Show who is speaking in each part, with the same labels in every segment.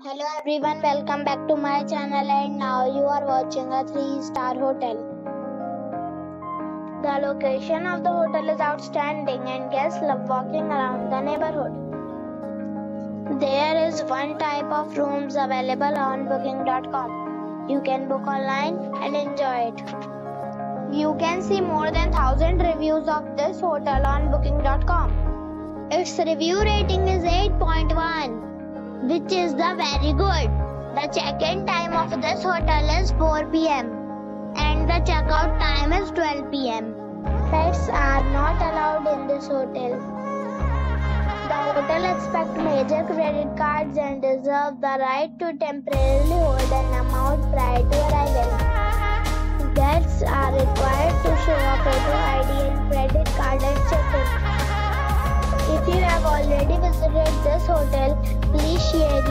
Speaker 1: Hello everyone, welcome back to my channel and now you are watching a 3 star hotel. The location of the hotel is outstanding and guests love walking around the neighborhood. There is one type of rooms available on booking.com. You can book online and enjoy it. You can see more than 1000 reviews of this hotel on booking.com. Its review rating is 8.1 which is the very good. The check-in time of this hotel is 4 p.m. and the checkout time is 12 p.m. Pets are not allowed in this hotel. The hotel accepts major credit cards and reserves the right to temporarily hold an amount prior to arrival. Guests are required to show a photo ID and credit card at check-in. If you have already visited this hotel,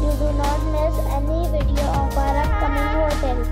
Speaker 1: you do not miss any video of our upcoming hotel.